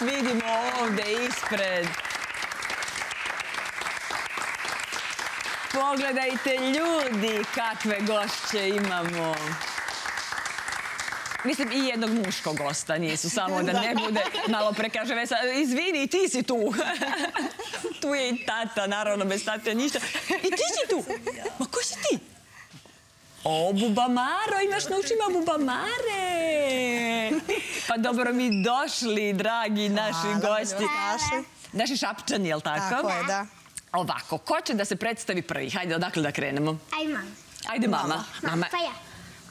vas vidimo ovde ispred. Pogledajte ljudi kakve gošće imamo. Mislim, i jednog muškog gosta nisu, samo da ne bude malo prekaže Vesa. Izvini, ti si tu. Tu je i tata, naravno, bez tate ništa. I ti si tu. Ma ko si ti? O, Bubamaro, imaš na učima Bubamare. Pa dobro mi došli, dragi naši gosti. Naši šapčani, jel tako? Tako je, da. Ovako, ko će da se predstavi prvi? Hajde, odakle da krenemo? Aj, mama. Ajde, mama. Mama, pa ja.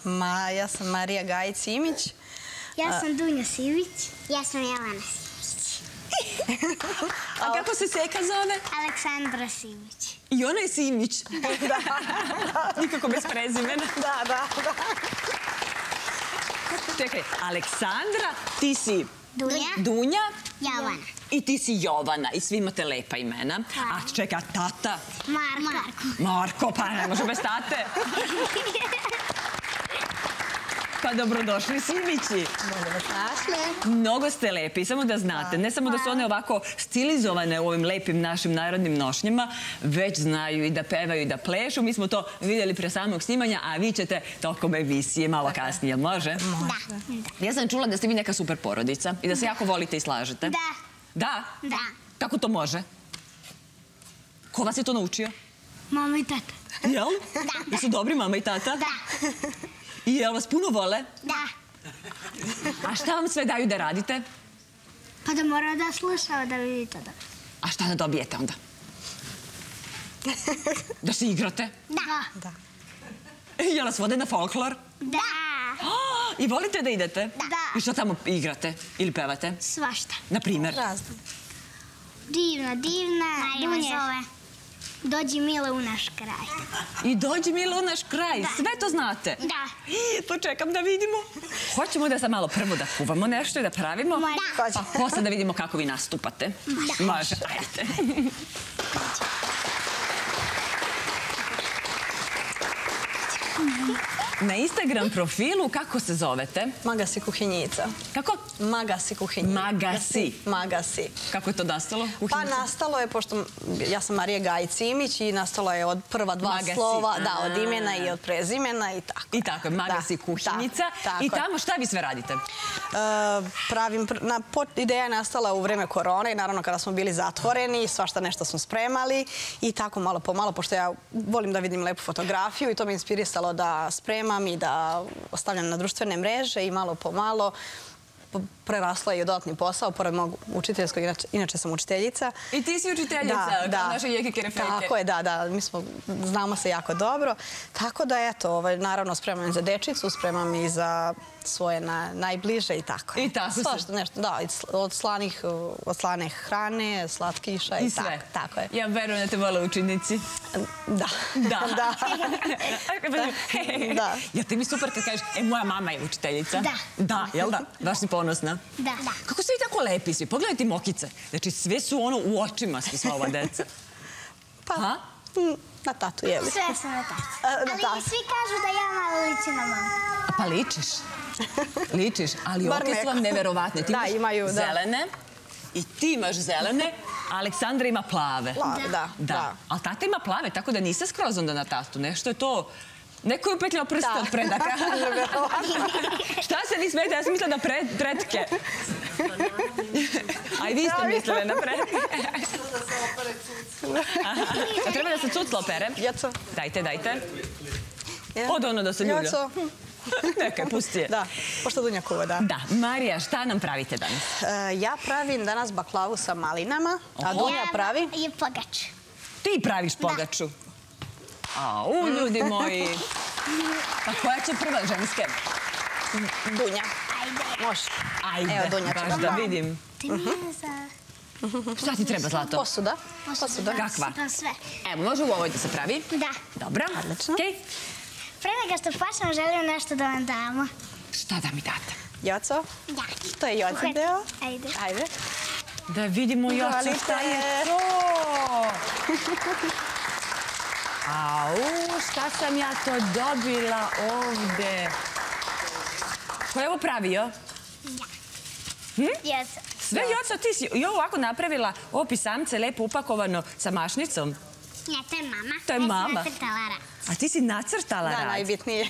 Ma, ja sam Marija Gajić-Imić. Ja sam Dunja Sivić. Ja sam Jelena Sivić. A kako se seka zove? Aleksandra Sivić. I ona je Simić. Nikako bez prezimena. Da, da, da. Čekaj, Aleksandra, ti si Dunja. Dunja Javana. i ti si Jovana. I svi imate lepa imena. A čekaj, a tata? Marko. Marko. Marko, pa ne može bez tate. Pa dobrodošli Simići. Našli. Mnogo ste lepi, samo da znate. Ne samo da su one ovako stilizovane u ovim lepim našim narodnim nošnjama, već znaju i da pevaju i da plešu. Mi smo to vidjeli pre samog snimanja, a vi ćete tokom emisije malo kasnije. Može? Da. Ja sam čula da ste vi neka super porodica i da se jako volite i slažete. Da. Da? Da. Kako to može? Ko vas je to naučio? Mama i tata. Jel? Da. Jesu dobri mama i tata? Da. I jel vas puno vole? Da. A šta vam sve daju da radite? Pa da mora da slušao da vidite da. A šta da dobijete onda? Da se igrate? Da. Da. Jel vas vode na folklor? Da. I volite da idete? Da. I što tamo igrate ili pevate? Svašta. Na primjer? Razno. Divna, divna. Dunja. zove. Dođi Mile u naš kraj. I dođi Milo u naš kraj. Sve to znate? Da. To čekam da vidimo. Hoćemo da sad malo prvo da kuvamo nešto i da pravimo? Da. Pa posle da vidimo kako vi nastupate. Može. Ajde. Na Instagram profilu kako se zovete? Magasi kuhinjica. Kako? Magasi kuhinjica. Magasi. Magasi. Kako je to nastalo? Pa nastalo je, pošto ja sam Marija Gajić-Imić i nastalo je od prva dva Magasi. slova, da, od imena i od prezimena i tako. I tako je, Magasi Da, kuhinjica. tako, I tamo šta vi sve radite? E, pravim, na, ideja je nastala u vreme korone i naravno kada smo bili zatvoreni, svašta nešto smo spremali i tako malo po malo, pošto ja volim da vidim lepu fotografiju i to me inspirisalo da spremam i da ostavljam na društvene mreže i malo po malo prerasla je i dodatni posao, pored mog učiteljskog, inače, inače sam učiteljica. I ti si učiteljica, kao naše jeke kerefeke. Tako je, da, da, mi smo, znamo se jako dobro. Tako da, eto, ovaj, naravno spremam i za dečicu, spremam i za svoje na, najbliže i tako. I tako se- Svašta nešto, da, od sl- od slanih, od slane hrane, slatkiša i, I sve. tako. Tako je. Ja verujem da te vole učenici. Da. Da. da. Da. Ja ti mi super kad kažeš, e, moja mama je učiteljica. Da. Da, jel da? Baš si ponosna. Da. Da. Kako ste vi tako lepi svi? Pogledaj ti mokice. Znači, sve su ono u očima, svi sva ova deca. Pa, Ha? Na tatu, je li? Sve sam na tatu. A, na Ali tatu. svi kažu da ja malo ličim na mamu. A pa ličiš. Ličiš, ali oke su vam neverovatne. Ti Da, imaš imaju, da. zelene i ti imaš zelene, a Aleksandra ima plave. Plave, da, Da. da. Ali tata ima plave, tako da niste skroz onda na tatu. Nešto je to... Neko je upetljao prste Da. od predaka. Šta se vi smete? Ja sam mislila na pred, pretke. A i vi ste mislili na pretke. A treba da se cucla opere? Jaco. Dajte, dajte. Ja. Od ono da se ljulja. Jaco. Neka, pusti je. Da, pošto Dunja kuva, da. Da, Marija, šta nam pravite danas? E, ja pravim danas baklavu sa malinama, a. Dunja pravi I pogač. Ti praviš pogaču. A, u, ljudi moji. Pa koja će prva ženske? Dunja. Ajde. Može. Ajde, Evo, Dunja će baš da vidim. Ti mi je za... Šta ti treba, Zlato? Posuda. Posuda. Kakva? Pa sve. Evo, može u ovoj da se pravi? Da. Dobro. Odlično. Okej. Pre nego što počnemo, želim nešto da vam damo. Šta da mi date? Joco. Ja. To je Joci Uhvati. deo. Ajde. Ajde. Da vidimo Izvolite. šta je to. Au, šta sam ja to dobila ovde? Ko je ovo pravio? Jesu. Sve, Joco, ti si i ovo ovako napravila, ovo pisamce lepo upakovano sa mašnicom. Ne, to je mama. To je Ja sam mama. nacrtala rad. A ti si nacrtala Da, rad. najbitnije.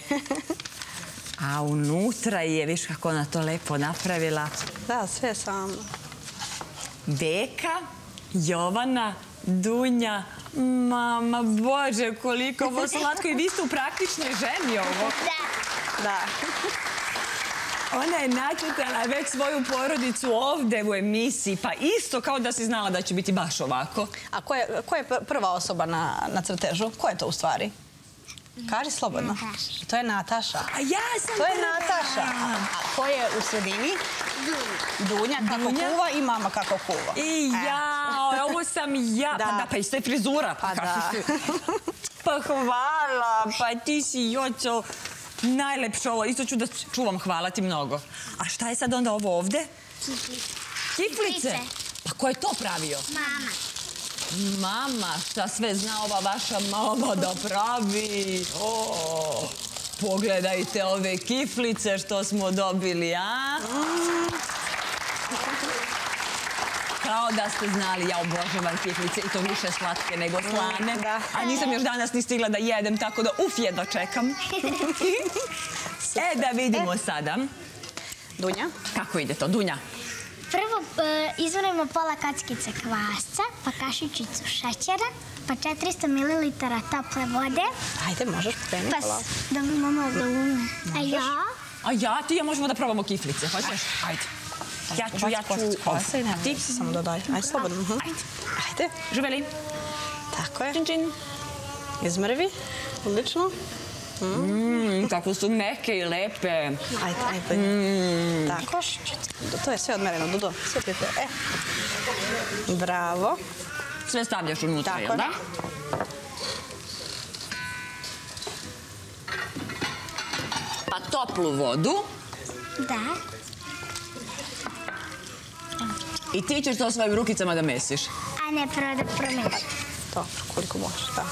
A unutra je, viš kako ona to lepo napravila. Da, sve sam. Beka, Jovana, Dunja, mama, bože, koliko ovo slatko. I vi ste u praktičnoj ženi ovo. Da. Da. Ona je načetala već svoju porodicu ovde u emisiji, pa isto kao da si znala da će biti baš ovako. A ko je, ko je pr- prva osoba na, na crtežu? Ko je to u stvari? Kaži slobodno. Nataša. To je Nataša. A ja sam To je prva. Nataša. A ko je u sredini? Dunja kako Dunja. kuva i mama kako kuva. I ja, ovo sam ja. Da. Pa da, pa isto je frizura. Pa kako da. Pa hvala, pa ti si Joco najlepše ovo. Isto ću da čuvam, hvala ti mnogo. A šta je sad onda ovo ovde? Kiflice. Kiflice? Kiflice. Pa ko je to pravio? Mama. Mama, šta sve zna ova vaša mama da pravi? O, pogledajte ove kiflice što smo dobili, a? Kao da ste znali, ja obožavam kiflice i to više slatke nego slane. da. A nisam još danas ni stigla da jedem, tako da uf, jedno čekam. e, da vidimo sada. Dunja? Kako ide to, Dunja? Prvo e, izvorimo pola kockice kvasca, pa kašičicu šećera, pa 400 ml tople vode, Ajde, možeš pokrenuti. pa s- da mi mama da ume. A ja? A ja, ti ja možemo da probamo kiflice, hoćeš? Ajde. Ja ću, ja ću... A nema. ti? Samo dodaj. Ajde, slobodno. Ajde. Ajde. Živeli? Tako je. Čin, čin. Izmrvi. Odlično. Mm, kako su meke i lepe. Ajde, ajde. Mm. Tako. To je sve odmereno, Dudo. Sve ti to. E. Bravo. Sve stavljaš unutra, Tako jel je. da? Pa toplu vodu Da. I ti ćeš to svojim rukicama da mesiš. A ne prvo da promiješ. To, koliko možeš, da.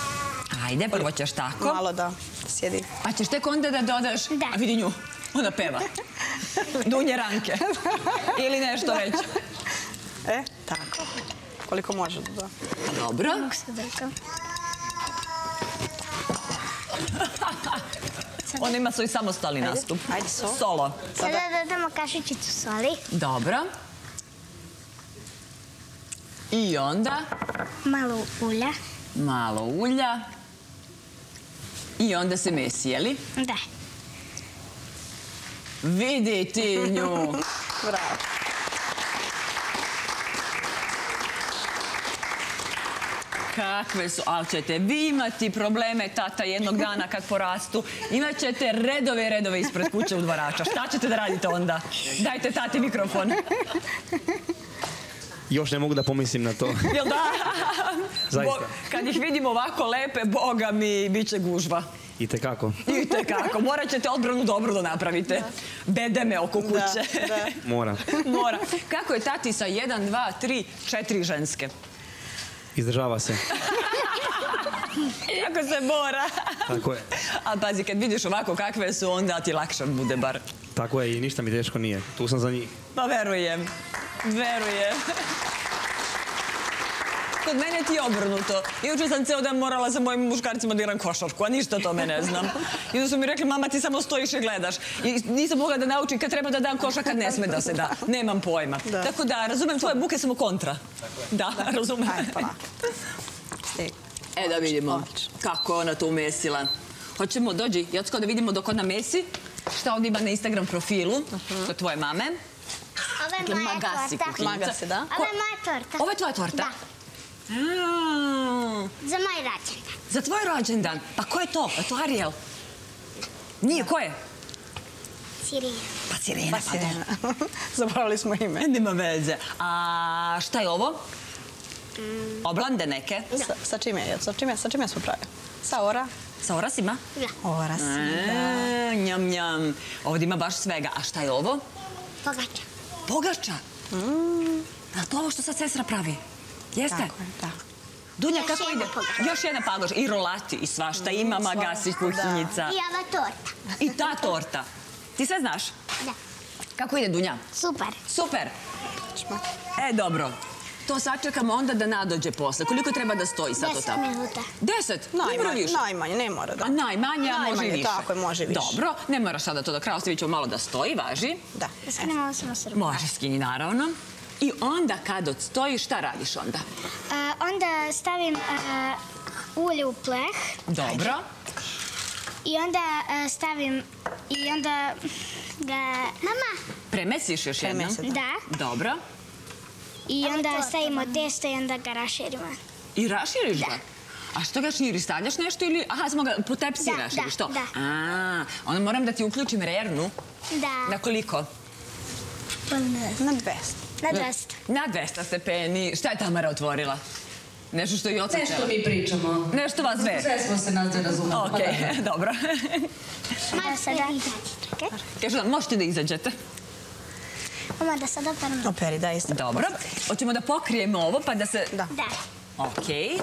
Ajde, prvo ćeš tako. Malo da sjedi. Pa ćeš tek onda da dodaš... Da. A vidi nju, ona peva. Dunje ranke. Ili nešto već. E, tako. Koliko može, Dudo. Dobro. Mogu se drkam. Ona ima svoj samostalni nastup. ajde, so. Solo. Sada dodamo kašičicu soli, Dobro. I onda malo ulja. malo ulja. I onda se mesi, jeli? Da. Vidi ti nju. Bravo. Kakve su, ali ćete vi imati probleme, tata, jednog dana kad porastu. Imat ćete redove i redove ispred kuće u dvorača. Šta ćete da radite onda? Dajte tati mikrofon. Još ne mogu da pomislim na to. Jel da? Zaista. Bo- kad ih vidimo ovako lepe, boga mi, bit će gužva. I tekako. I tekako, morat ćete odbranu dobro da napravite. Bedeme oko kuće. Da, da. Mora. Mora. Kako je tati sa jedan, dva, tri, četiri ženske? Izdržava se. Kako se mora. Tako je. A pazi, kad vidiš ovako kakve su, onda ti lakše bude bar. Tako je i ništa mi teško nije. Tu sam za njih. Pa verujem. Verujem. Kod mene ti je obrnuto. Juče sam ceo dan morala sa mojim muškarcima da igram košarku, a ništa o tome ne znam. I onda su mi rekli, mama ti samo stojiš i gledaš. I nisam mogla da naučim kad treba da dam koša, kad ne sme da se da. Nemam pojma. Da. Tako da, razumem tvoje buke samo kontra. Da, razumem. Ajde. E da vidimo kako je ona to umesila. Hoćemo, dođi, Jocko, da vidimo dok ona mesi. Šta ovdje ima na Instagram profilu, kod tvoje mame. Ovo je Dakle, moja torta. kuhinjica. Da? Ovo je moja torta. Ovo je tvoja torta? Da. Mm, Za moj rađendan. za tvoj rođendan. Pa ko je to? Je to Ariel? Nije, ko je? Sirija. Pa Sirena. Pa sirena. Zaboravili smo ime. Nema veze. A šta je ovo? Oblande neke? Sa, sa čime je? Sa čime, sa čime smo pravili? Sa ora? Sa orasima? Da. Ora si, da. E, njam, njam. Ovdje ima baš svega. A šta je ovo? Pogača. Pogača. Mm. A to ovo što sad sestra pravi? Jeste? Tako je, da. Dunja, Još kako ide? pogača. Još jedna pagoš. I rolati, i svašta. Ima magasi kuhinjica. I ova torta. I ta torta. Ti sve znaš? Da. Kako ide, Dunja? Super. Super. E, dobro. To sačekamo onda da nadođe posle. Koliko treba da stoji sad to Deset tako? minuta. Deset? Ne mora Najmanje, više. najmanje, ne mora da. A najmanje, a može i Najmanje, više. tako je, može više. Dobro, ne mora sada to do kraja, ostavit ćemo malo da stoji, važi. Da. Da skinem ovo samo srba. Može skini, naravno. I onda kad odstoji, šta radiš onda? Onda stavim a, ulje u pleh Dobro. i onda a, stavim i onda ga... Mama! Premesiš još jednom? Premesi, Da. Dobro. I onda stavimo testo i onda ga raširimo. I raširiš Da. ga? A što ga širiš? Stavljaš nešto ili... Aha, smo ga po tepsi Da, raširiš, da, to? da. A, onda moram da ti uključim rernu. Da. Na koliko? Na 200. Na 200. Na 200 stepeni. Šta je Tamara otvorila? Nešto što i oca Nešto mi pričamo. Nešto vas dve. Sve smo se nas dve razumeli. Ok, dobro. Mama sada... Čekaj. Kažu nam, možete da izađete. Mama da sada operam. Operi, da, isto. Dobro. Hoćemo da pokrijemo ovo pa da se... Da. Da. Okej.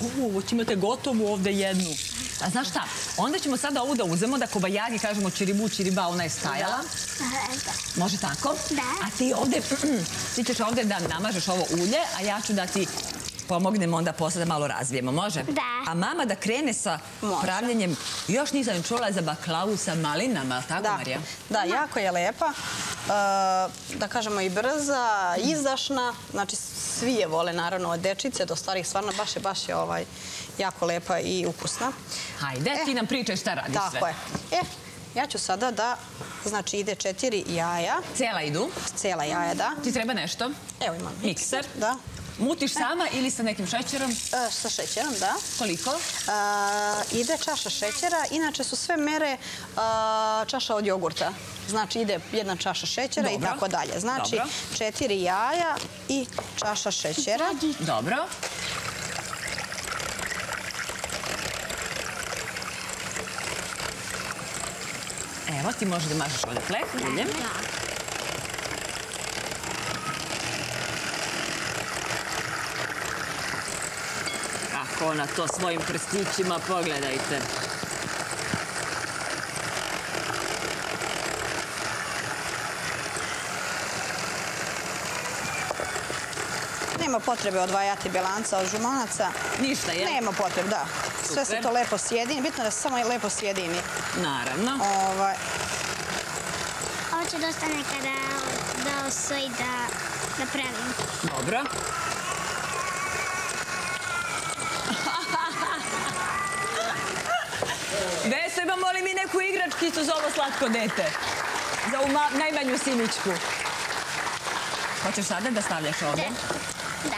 Uuu, već imate gotovu ovde jednu. A znaš šta? Onda ćemo sada ovu da uzemo, da kobajagi kažemo čiribu, čiriba, ona je stajala. Da. Može tako? Da. A ti ovde, ti ćeš ovde da namažeš ovo ulje, a ja ću da ti pomognemo onda posle da malo razvijemo. Može? Da. A mama da krene sa Može. pravljenjem, još nisam čula za baklavu sa malinama, ali tako Da, Marija? da, jako je lepa. E, da kažemo i brza, izdašna. Znači, svi je vole, naravno, od dečice do starih. Stvarno, baš je, baš je ovaj, jako lepa i ukusna. Hajde, E, ti nam pričaj šta radiš sve. Tako je. E, ja ću sada da, znači, ide četiri jaja. Cela idu. Cela jaja, da. Ti treba nešto? Evo imam Mikser. Da. Mutiš sama ili sa nekim šećerom? E, sa šećerom, da. Koliko? A, ide čaša šećera, inače su sve mere a, čaša od jogurta. Znači ide jedna čaša šećera i tako dalje. Znači Dobro. četiri jaja i čaša šećera. Dobro. Evo, ti možeš da mažeš ovdje pleh uljem. Kako ona to svojim prstićima, pogledajte. Nema potrebe odvajati belanca od žumanaca. Ništa, je? Nema potrebe, da. Sve se to lepo sjedini. Bitno je da se samo lepo sjedini. Naravno. Ovaj, Ovo će da ostane kada da osvoji da, da pravim. Dobro. Li mi neku igračkicu za ovo slatko dete? Za najmanju siničku. Hoćeš sada da stavljaš ovdje? Da.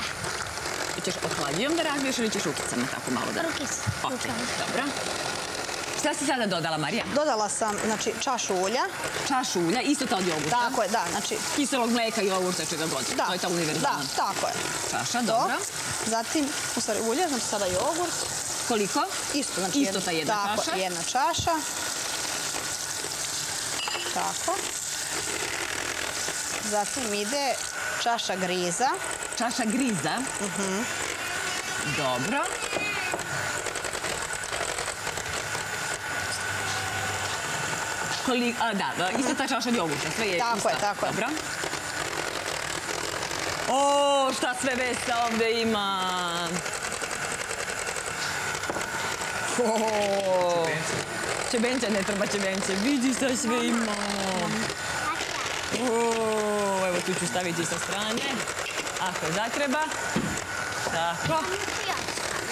Ćeš ohladijom da razbiješ ili ćeš ukicama tako malo da... Rukic. Ok, dobro. Šta si sada dodala, Marija? dodala sam znači, čašu ulja. Čašu ulja, isto ta od jogurta. Tako je, da. Znači, Kiselog mleka, jogurta, čega god. da, To je ta univerzalna. Da, tako je. Čaša, dobro. Zatim, u stvari, ulje, znači sada jogurt. Koliko? Isto, znači Isto ta jedna tako, čaša. jedna čaša. Tako. Zatim ide čaša griza. Čaša griza. Mhm. Dobro. Koli, a, da, da, isto ta čaša jogurta, sve je Tako isto. je, tako je. Dobro. O, šta sve Vesa ovde ima. O, Čebenče, ne treba čebenče. Vidi šta sve ima. O, evo tu ću staviti sa strane. Ako zatreba. Tako.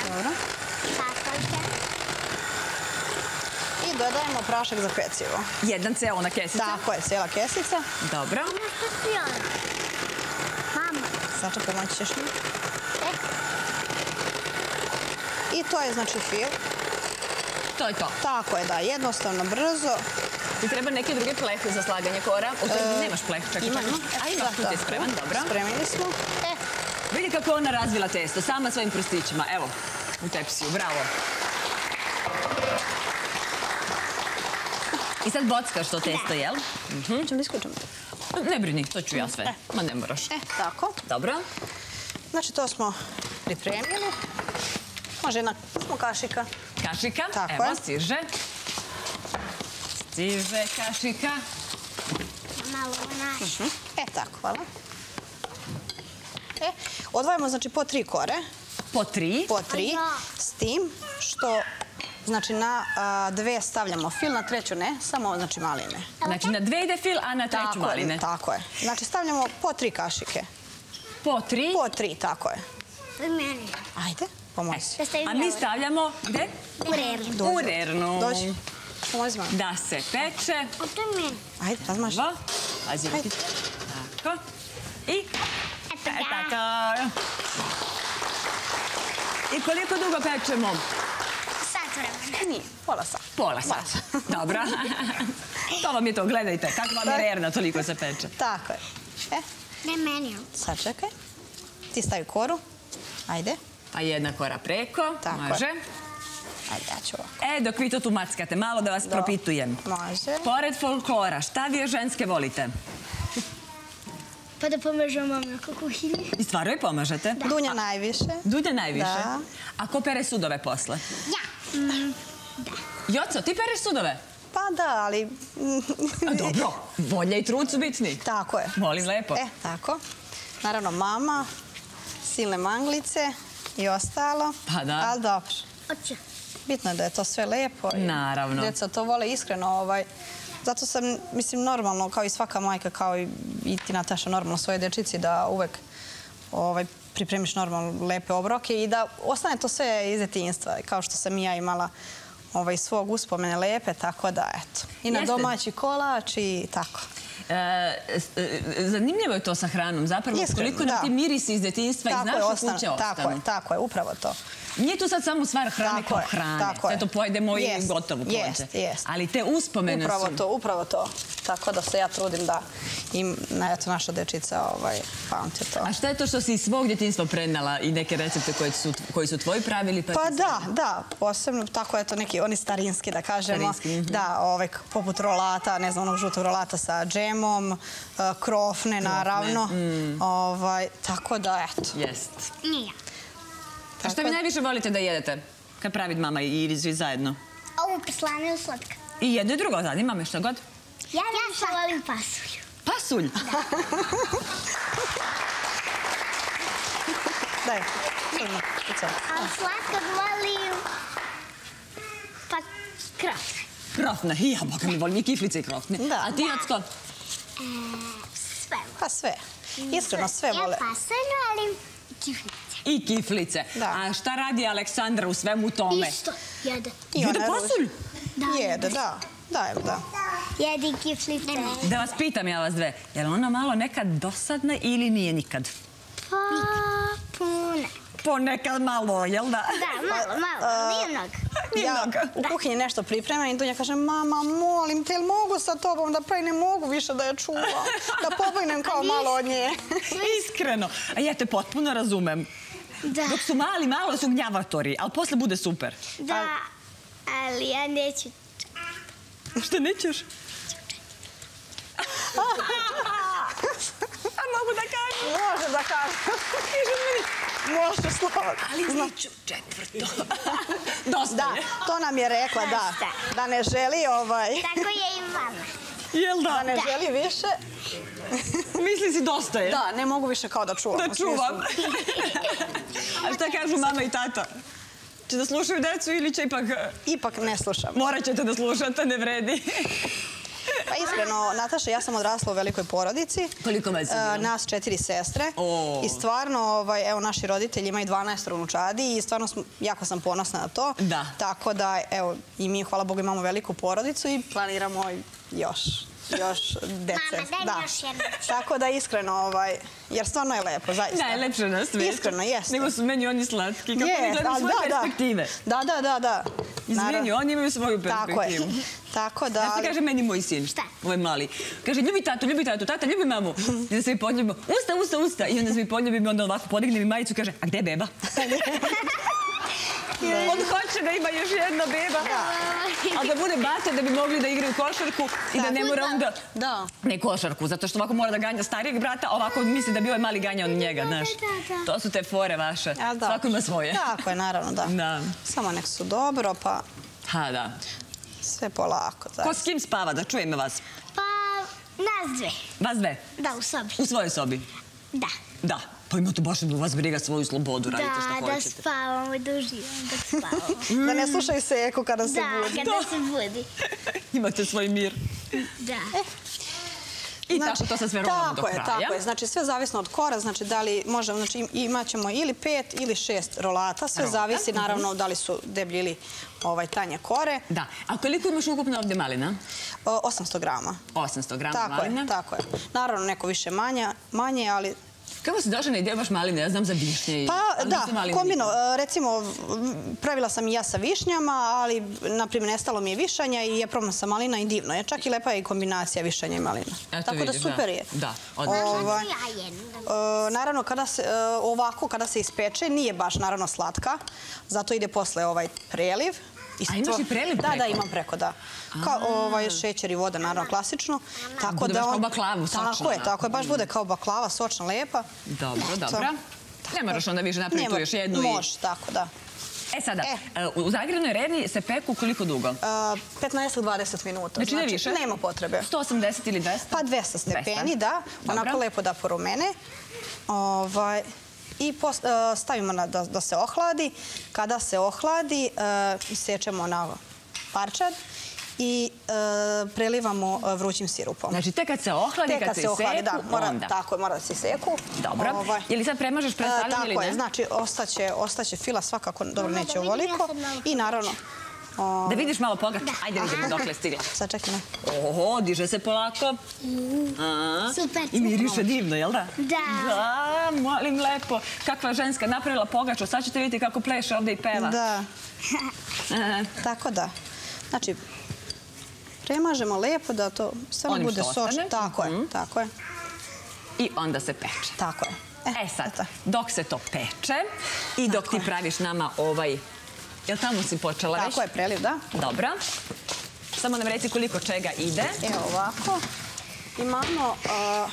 Dobro. I dodajemo prašak za pecivo. Jedan ceo ona kesica. Tako je, cijela kesica. Dobro. Mama. Sača, pomoći ćeš mi. I to je znači fil. To je to. Tako je, da, jednostavno, brzo. Ti treba neke druge plehe za slaganje kora. U stvari nemaš pleh, čekaj, čekaj. Imamo. A imaš tu ti spreman, dobro. Spremili smo. e, Vidi kako ona razvila testo, sama svojim prstićima. Evo, u tepsiju, bravo. I sad bockaš to testo, jel? Ćemo da isključimo. Ne brini, to ću ja sve. Ma ne moraš. E, tako. Dobro. Znači, to smo pripremili. Može jedna kašika. Kašika, Tako evo, je. stiže. Stiže kašika. malo naš. E, tako, hvala. E, odvajamo znači po tri kore, Po tri. po tri, s tim što znači na a, dve stavljamo fil, na treću ne, samo znači maline. Znači na dve ide fil, a na treću Tako maline. je, tako je. Znači stavljamo po tri kašike. Po tri. Po tri, tako je. Meni. Ajde, pomozi. A mi stavljamo gde? U rernu. U rernu. Dođi. Pomozi mama. Da se peče. A to je meni. Ajde, razmaži. Dva. Pazi, Ajde. Tako. I... Eto ga. tako. I koliko dugo pečemo? Sat vremena. Nije, pola sata. Pola sata. Dobro. to vam je to, gledajte. Kako vam je rerna, toliko se peče. Tako je. E, Ne meni. sad čekaj. Ti stavi koru. Ajde. Pa jedna kora preko, Tako je. može. Ajde, ja ću ovako. E, dok vi to tu mackate, malo da vas Do. propitujem. Može. Pored folklora, šta vi ženske volite? Pa da pomažem vam na kuhinji. I stvarno je pomažete? Dunja najviše. Dunja najviše? Da. A ko pere sudove posle? Ja. Mm, Joco, ti pereš sudove? Pa da, ali... A, dobro, volja i trud su bitni. Tako je. Molim lepo. E, tako. Naravno, mama, silne manglice i ostalo. Pa da. Ali dobro. Bitno je da je to sve lepo. Naravno. Djeca to vole iskreno. Ovaj. Zato sam, mislim, normalno, kao i svaka majka, kao i, i ti, Nataša, normalno svoje dječici, da uvek ovaj, pripremiš normalno lepe obroke i da ostane to sve iz detinjstva, kao što sam i ja imala ovaj, svog uspomene lepe, tako da, eto. I na Jeste. domaći kolač i tako. E, s- e, zanimljivo je to sa hranom. Zapravo, Iskreno, koliko nam ti mirisi iz detinjstva iz naše kuće Tako je, ostanu. tako je, upravo to. Nije to sad samo stvar hrane Tako kao je, hrane. tako je. Sve to pojedemo i gotovo pođe. jest, jest. Ali te uspomene Upravo su... to, upravo to. Tako da se ja trudim da im, na, eto, naša dečica ovaj, pamti to. A šta je to što si iz svog djetinjstva prenala i neke recepte koje su, koji su tvoji pravili? Pa, Pa da, da, posebno tako eto neki oni starinski da kažemo. Starinski, mhm. Da, ovaj poput rolata, ne znam, onog žutog rolata sa džemom, eh, krofne naravno. mm. Ovaj tako da eto. Jest. Nije. A šta vi najviše volite da jedete? Kad pravi mama i Iris svi zajedno? Ovu pislanu je slatka. I jedno i drugo, zanima me šta god. Ja najviše volim pasulju. Pasulj. Daj. Uzmi, pucaj. A slatkog volim... Pa krofne. Krofne. I ja, boga mi volim i kiflice i krofne. Da. A ti, Jacko? Sve. Pa sve. Iskreno sve vole. Ja pasulju, ali kiflice. I kiflice. Da. A šta radi Aleksandra u svemu tome? Isto. Jede. Jede pasulj? Da. Jede, da. Da, evo da. Jedi kiflice. Da vas pitam ja vas dve, je li ona malo nekad dosadna ili nije nikad? Pa, pune. Ponekad malo, jel da? Da, malo, malo, nije mnogo. Nije Ja mnogo. u kuhinji nešto pripremam i Dunja kaže, mama, molim te, mogu sa tobom da pravi, ne mogu više da je čuvam, da pobegnem kao malo od nje. Iskreno. A ja te potpuno razumem. Da. Dok su mali, malo su gnjavatori, ali posle bude super. Da, ali ja neću. Šta nećeš? A mogu da kažem? Može da kaže. Kaže meni, Može slobodno. ali neću četvrto. Dosta Da, je. to nam je rekla, da. Da ne želi ovaj... Tako je i vama. Jel da? Da ne želi više. Misli si dosta je? Da, ne mogu više kao da čuvam. Da čuvam. A šta kažu mama i tata? Će da slušaju decu ili će ipak... Ipak ne slušam. Morat ćete da slušate, ne vredi. Pa iskreno, Nataša, ja sam odrasla u velikoj porodici. Koliko vas je bilo? Nas četiri sestre. I stvarno, ovaj, evo, naši roditelji imaju 12 unučadi i stvarno jako sam ponosna na to. Da. Tako da, evo, i mi, hvala Bogu, imamo veliku porodicu i planiramo još još dece. Mama, daj mi još jednu. Tako da iskreno, ovaj, jer stvarno je lepo, zaista. Najlepše na svijetu. Iskreno, jeste. Nego su meni oni slatki. Kako gledaju svoje da, da. perspektive. Da, da, da, da. Izvini, Naravno. oni imaju svoju Tako je. Tako da... Znaš šta ali- kaže meni moj sin? Šta? Ovaj mali. Kaže, ljubi tatu, ljubi tatu, tata, ljubi mamu. I onda se mi podljubimo, usta, usta, usta. I onda se mi podljubimo, onda ovako podigne mi majicu i kaže, a gde je beba? On hoće da ima još jedna beba. A da bude bata da bi mogli da igraju košarku i da ne mora onda... Da. Ne košarku, zato što ovako mora da ganja starijeg brata, ovako misli da bi ovaj mali ganjao njega, znaš. To su te fore vaše. Svako ima svoje. Tako je, naravno, da. Da. Samo nek su dobro, pa Ha, da. Sve polako. Ko s kim spava, da čujem vas? Pa, nas dve. Vas dve. Da, u sobi. U svojoj sobi. Da. Da. Pa imate baš da vas briga svoju slobodu, radite Da, šta da hoćete. spavamo i da uživamo dok spavamo. Da ne slušaju se eko kada se Da, budi. kada se budi. Imate svoj mir. Da. I tako to se sve rolamo do tako je, kraja. Tako je, znači sve zavisno od kora, znači da li možemo, znači im- imat ćemo ili pet ili šest rolata, sve Rolata, zavisi mhm. naravno da li su deblji ili ovaj, tanje kore. Da. A koliko imaš ukupno ovdje malina? O, 800 grama. 800 grama Tako malina. je, tako je. Naravno neko više manje, manje ali Kako si došla na ideju baš maline? Ja znam za višnje. Pa da, kombino, e, recimo pravila sam i ja sa višnjama, ali na primjer nestalo mi je višanja i je probam sa malina i divno je. Čak i lepa je i kombinacija višanja i malina. Eto Tako da super je. Da, odlično. Ovaj, Ja e, naravno, kada se, e, ovako kada se ispeče, nije baš naravno slatka, zato ide posle ovaj preliv. A imaš i preliv Da, da, preko? imam preko, da. Kao ovaj, šećer i voda, naravno, klasično. Tako Bude baš on- kao baklavu, sočna, Tako je, da. tako je, baš bude kao baklava, sočna, lepa. Dobro, Eto. dobro. Ne moraš onda više napraviti tu još jednu. i- Može, tako, da. E sada, E. e, u Zagrebnoj redi se peku koliko dugo? 15-20 minuta. Znači ne više? Nema potrebe. 180 ili 200? Pa 200 stepeni, da. Onako lepo da porumene. Ovaj, I e, stavimo na, da, da se ohladi. Kada se ohladi, e, isečemo na parčad i e, prelivamo e, vrućim sirupom. Znači, tek kad se ohladi, kad, se ohladi, iseku, da, mora, onda. tako je, mora da se iseku. Dobro. Ovaj, Je li sad premažeš pred e, stavljanje ili Tako ne? je, znači ostaće, ostaće fila svakako, dobro, Mama, neće ovoliko. I naravno, Da vidiš malo pogač. Ajde vidimo dok je stigla. sad čekaj, ne. Oho, diže se polako. A, Super, I miriše divno, jel da? Da. Da, molim lepo. Kakva ženska napravila pogaču. Sad ćete vidjeti kako pleše ovdje i peva. Da. Tako da. Znači, premažemo lepo da to Onim bude sočno. Tako je, Mhm. tako je, I onda se peče. tako je. E sad, eto. dok se to peče i dok ti praviš nama ovaj... Jel tamo si počela već? Tako je, preliv, da. Dobro. Samo nam reci koliko čega ide. Evo ovako. Imamo, uh,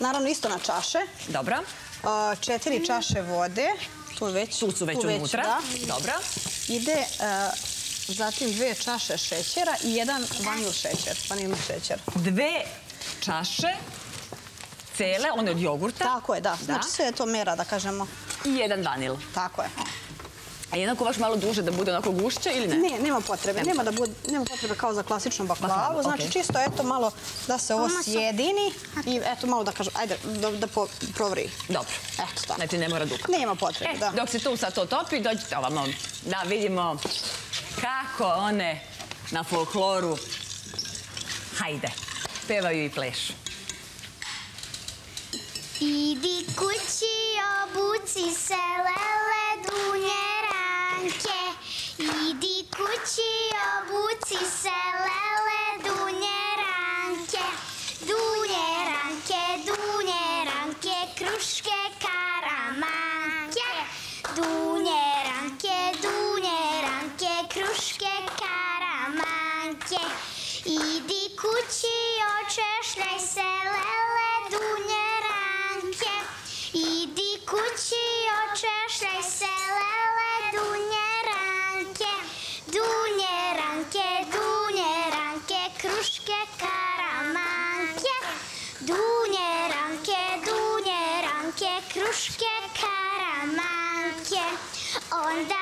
naravno isto na čaše, Dobro. uh, četiri čaše vode. Tu već, Tu su već unutra. da. Dobro. Ide uh, zatim dve čaše šećera i jedan vanil šećer, vanilni šećer. Dve čaše cele, one od jogurta. Tako je, da. Znači sve je to mera, da kažemo. I jedan vanil. Tako je. A jednako baš malo duže da bude onako gušće ili ne? Ne, nema potrebe. Nema da bude, nema potrebe kao za klasičnu baklavu. Znači čisto eto malo da se ovo sjedini i eto malo da kažem, ajde da, da po, provri. Dobro. Eto tako. Znači ne mora dugo. Nema potrebe, E, da. dok se tu sad to topi, dođite ovamo da vidimo kako one na folkloru, hajde, pevaju i plešu. Idi kući, obuci se lele dunje ranke. Idi kući, obuci se lele očešljaj se lele dunje ranke. Dunje ranke, dunje ranke, kruške karamanke. Dunje ranke, dunje ranke, kruške karamanke. Onda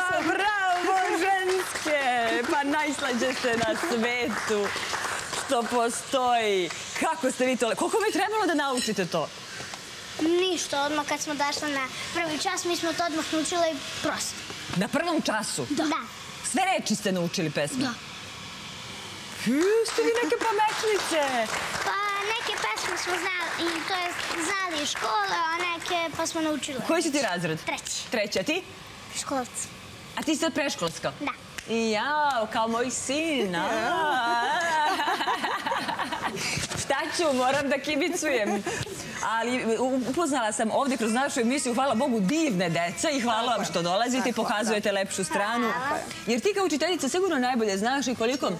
Pa bravo, ženske! Pa najslađe ste na svetu što postoji. Kako ste vi to... Koliko mi je trebalo da naučite to? Ništa, odmah kad smo došli na prvi čas, mi smo to odmah naučili prosto. Na prvom času? Da. Sve reči ste naučili pesme? Da. Ste vi neke pametnice. Pa neke pesme smo znali, i to je znali iz škole, a neke pa smo naučili. Koji si ti razred? Treći. Treći, a ti? Školci. A ti si sad preškolska? Da. Jao, kao moj sin. Šta ću, moram da kibicujem. Ali upoznala sam ovdje kroz našu emisiju, hvala Bogu, divne deca i hvala vam što dolazite i pokazujete lepšu stranu. Jer ti kao učiteljica sigurno najbolje znaš i koliko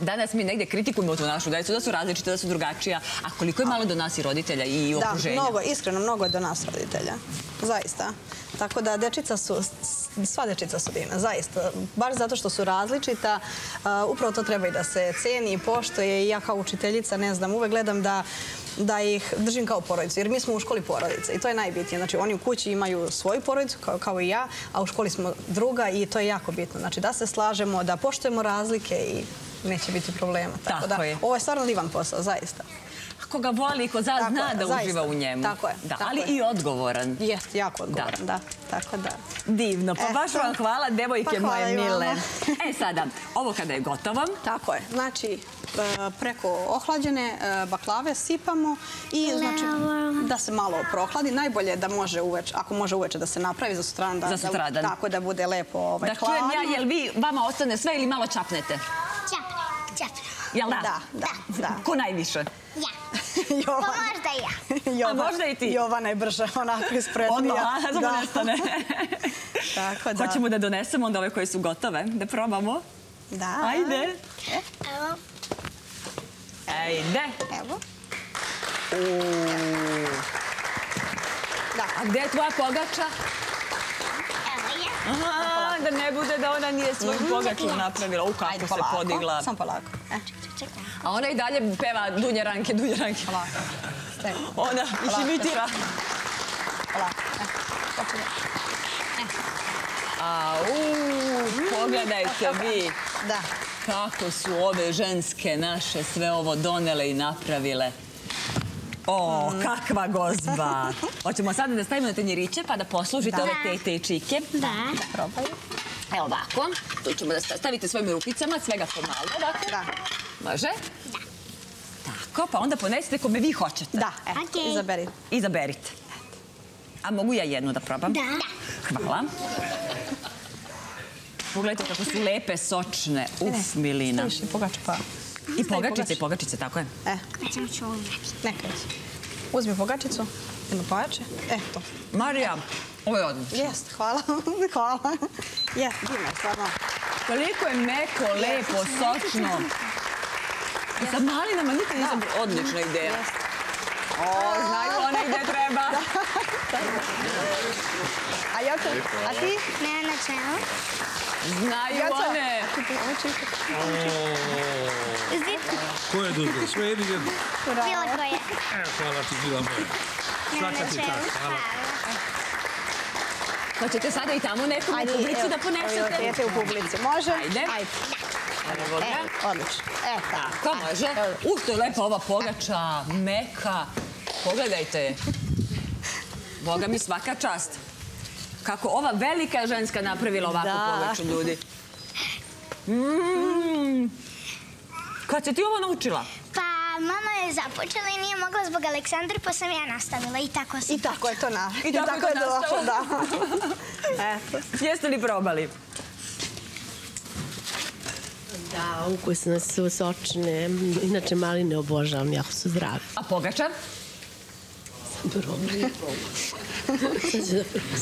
Danas mi negdje kritikujemo tu našu decu, da su različite, da su drugačija. A koliko je malo do nas i roditelja i okruženja? Da, mnogo, iskreno, mnogo je do nas roditelja. Zaista. Tako da dečica su, sva dečica su divna, zaista. Baš zato što su različita, upravo to treba i da se ceni i poštoje. I ja kao učiteljica, ne znam, uvek gledam da da ih držim kao porodicu, jer mi smo u školi porodice i to je najbitnije. Znači, oni u kući imaju svoju porodicu, kao i ja, a u školi smo druga i to je jako bitno. Znači, da se slažemo, da poštujemo razlike i neće biti problema. Tako, Tako je. Ovo je stvarno divan posao, zaista. Ako ga voli, ko zna da uživa u njemu. Tako je. Da, ali i odgovoran. Jeste, jako odgovoran, da. Tako da. Divno. Pa baš vam hvala, devojke pa moje mile. E sada, ovo kada je gotovo. Tako je. Znači, e, preko ohlađene e, baklave sipamo i znači da se malo prohladi. Najbolje je da može uveče, ako može uveče da se napravi za sutradan. Za sutradan. Tako da bude lepo ovaj, hladno. Da čujem ja, jel vi, vama ostane sve ili malo čapnete? Čapne, čapne. Jel da? Da, da. Ko najviše? Ja. Pa možda i ja. A možda i ti? Jovana je brža, onako ispred. Odmah, samo nestane. Tako da. Hoćemo da donesemo onda ove koje su gotove, da probamo. Da. Ajde. Evo. Ajde. Evo. Da. A gde je tvoja pogača? Evo je. Aha, da ne bude da ona nije svoju pogaču napravila. U kako se podigla. Sam polako. E, čekaj, čekaj. A ona i dalje peva Dunje Ranke, Dunje Ranke. Ona ih imitira. Pogledajte vi. Da. Kako su ove ženske naše sve ovo donele i napravile. O, kakva gozba. Hoćemo sada da stavimo na tenjeriće pa da poslužite ove tete i čike. Da. Probaju. Evo ovako. Tu ćemo da stavite svojim rukicama, svega pomalo, ovako. Da. Može? Da. Tako, pa onda ponesite kome vi hoćete. Da, eto, Okej. izaberite. Izaberite. A mogu ja jednu da probam? Da. Hvala. Pogledajte kako su lepe, sočne. Uf, milina. Staviš i pogaču pa. I pogačice, i pogačice, tako je. E, Nećemo ću ovo neka je. Uzmi pogačicu, jedno pojače. E, to. Marija, ovo je odlično. Jest, hvala. hvala. Jest, divno, stvarno. Koliko je meko, lepo, sočno. I sa malinama nikad nisam... Odlična ideja. O, znaju one gde treba. A Joca, a ti? Ne na čemu. Znaju one. Ko je duže? Sve ili jedno? bilo koje. E, hvala ti, bila moja. Svaka ti čast, hvala. Hoćete sada i tamo neku u publicu da Evo, ponesete? tete u publici. Može? Ajde. Ajde. Evo. E, odlično. E, tako. Ko može? Uf, to je lepa ova pogača, meka. Pogledajte je. Boga mi svaka čast. Kako ova velika ženska napravila ovakvu pogaču, ljudi. Mm. Kad si ti ovo naučila? Pa mama je započela i nije mogla zbog Aleksandra, pa sam ja nastavila i tako se I tako je to na. I tako je to došlo, nastalo. da. Eto. Jeste li probali? Da, ukusne su, sočne. Inače, maline obožavam, jako su zdrave. A pogača?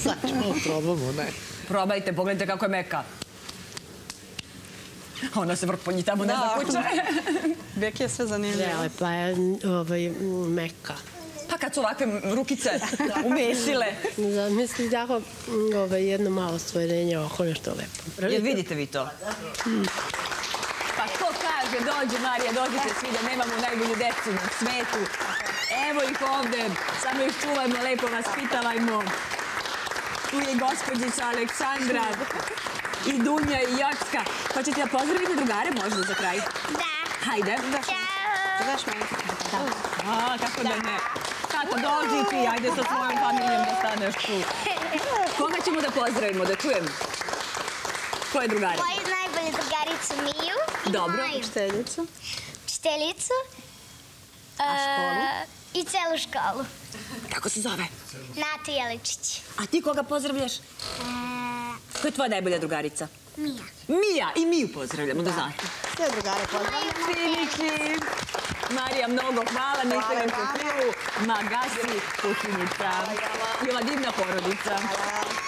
Sad ćemo probamo, ne? Probajte, pogledajte kako je meka. Ona se vrponji tamo, ne zna kuće. Bek je sve zanimljivo. Ne, pa je ovaj, meka. Pa kad su ovakve rukice umesile. Da, mislim da m, ovaj, jedno malo stvorenje oko nešto lepo. Jel vidite vi to? Pa ko kaže, dođe Marija, dođite svi da nemamo najbolju decu na svetu. Evo ih ovde, samo ih čuvajmo, lepo vas pitavajmo. Tu je gospođica Aleksandra i Dunja i Jocka. Hoćete da pozdravite drugare možda za kraj? Da. Hajde. Ćao. Znaš meni? A, kako da ne. Tata, dođi ti, ajde sa svojom familijom da staneš tu. Koga ćemo da pozdravimo, da čujem? Ko je drugari? Moju najbolju drugaricu Miju Dobro. Učiteljicu. učiteljicu. A školu? I celu školu. Kako se zove? Natu Jeličić. A ti koga pozdravljaš? E, Ko je tvoja najbolja drugarica? Mija. Mija. I Miju pozdravljamo, da znate. Sve drugare pozdravljam. Filiki. Marija, mnogo hvala. Niste se vama. krivu. Magasi, kućinica. I ova divna porodica. Hvala.